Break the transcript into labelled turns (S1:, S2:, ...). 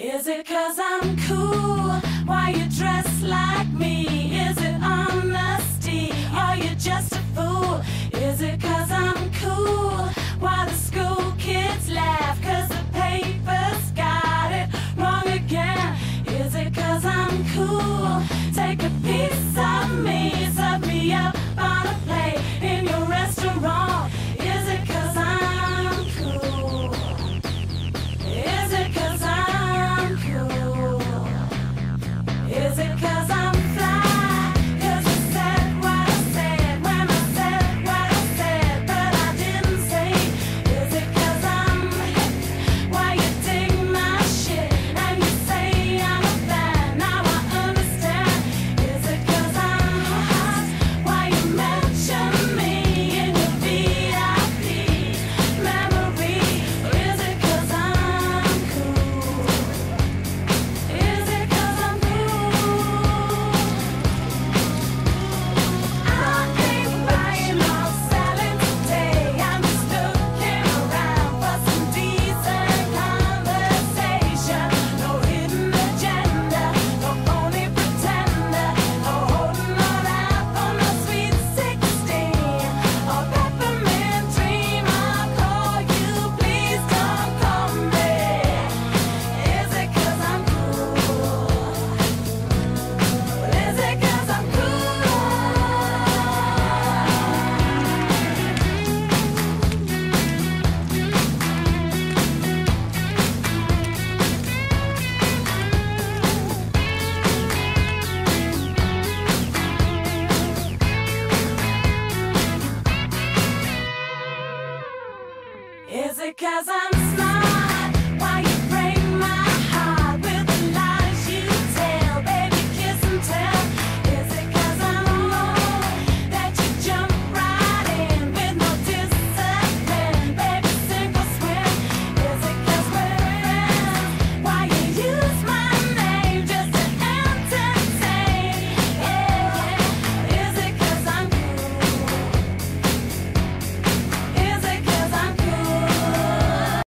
S1: Is it cause I'm cool? Why you dress like me? Is it cause I'm smart?